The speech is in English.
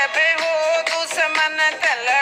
शबे हो दुश्मन तला